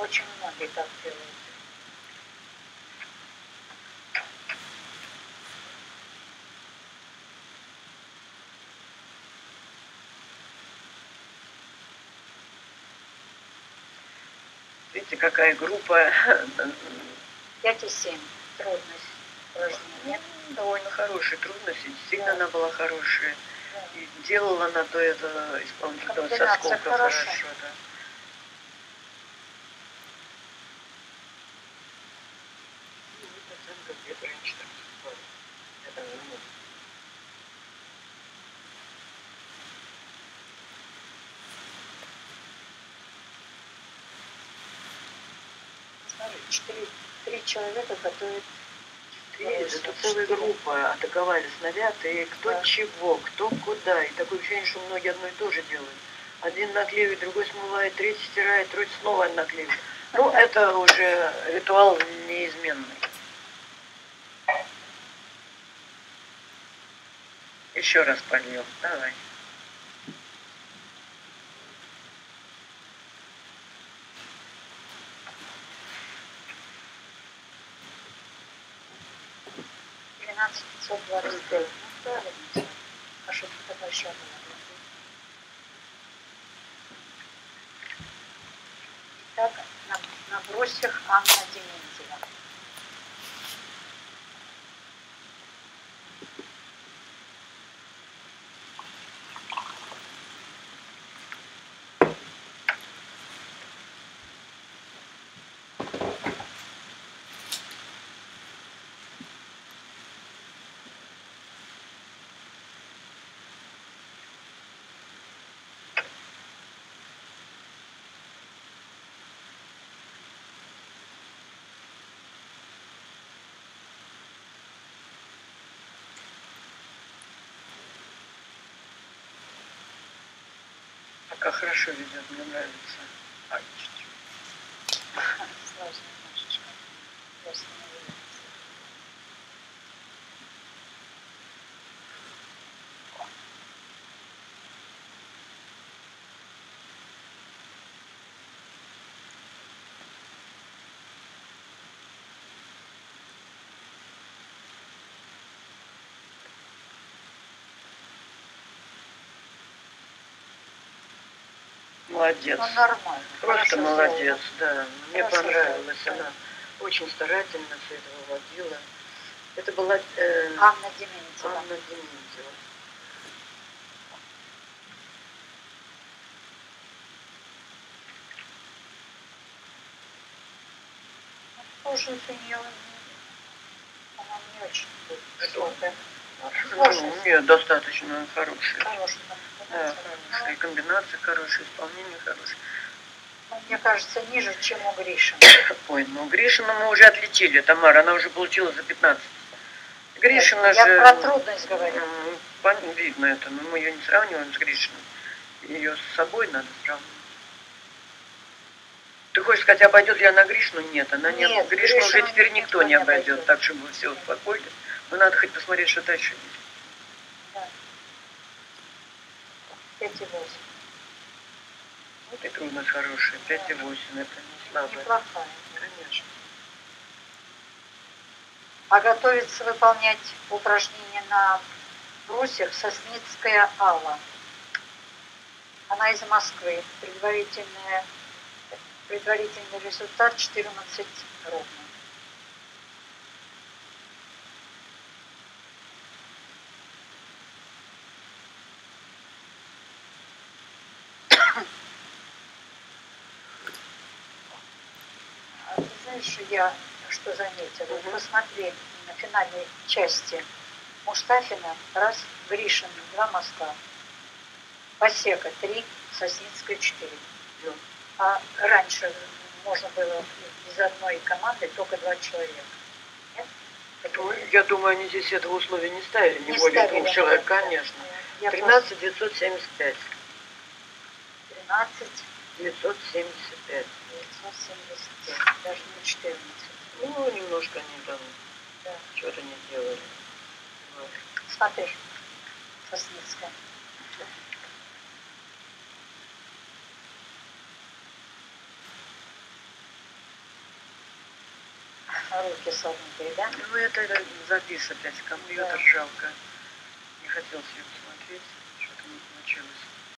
Очень многие так делают. Видите, какая группа. Пять и семь. Трудность упражнения. Нет? Довольно хорошая трудность, Да. она была хорошая. И делала она то это исполнительного со сколько хорошо. хорошо, да. Ну, вот оценка где-то раньше так совпала. Я так думаю. Смотри, четыре, три человека готовят Видишь, это целая группа атаковали снаряды, и кто Да. чего, кто куда. И такое ощущение, что многие одно и то же делают. Один наклеивает, другой смывает, третий стирает, третий снова наклеивает. Ну, это уже ритуал неизменный. Еще раз польем. Давай. Тринадцать пятьсот двадцать пять. Ну, правильно. А большая была? Итак, на, на брусьях Анна Дементьева. Пока хорошо ведет, мне нравится. А, Молодец. Ну, нормально. Просто Хорошо молодец, да. Мне Хорошо понравилось. сделано, Она очень старательно все это выводила. Это была э, Анна Дементьева. Анна Дементьева. Тоже у нее она не очень высокая. Ну, нет, достаточно хорошая. Хорошая Да, хорошая. И комбинация хорошая, исполнение хорошее. Ну, мне кажется, ниже, чем у Гришина. Ой, ну Гришина мы уже отлетели, Тамара, она уже получила за 15. Гришина Я же... про трудность говорю. Видно это, но мы ее не сравниваем с Гришиной. Ее с собой надо сравнивать. Ты хочешь сказать, обойдет ли она Гришину? Нет, она не Нет, Гришину уже теперь никто не не обойдет, обойдет. так чтобы все успокоились. Но надо хоть посмотреть, что дальше есть. 5,8. Вот это у нас и 5,8, это не слабая. Неплохая. Конечно. А готовится выполнять упражнение на брусьях Сосницкая Алла. Она из Москвы. Предварительная, предварительный результат 14 ровно. Знаешь, я что заметила? Мгм. Посмотри на финальной части Мустафина раз, Гришин два моста. Посека три, Сосницкая четыре. Ну. А раньше можно было из одной команды только два человека. Нет? Ну, Я думаю, они здесь этого условия не ставили, не, Не более ставили, двух человек, да. конечно. Я 13 975. просто 13, 975. 975, даже не 14. Ну, немножко они там Да. что-то не сделали. Вот. Смотри, Сосницкая. А руки согнутые, да? Ну, это запис опять, компьютер Да. жалко. Не хотел себе посмотреть, что там началось.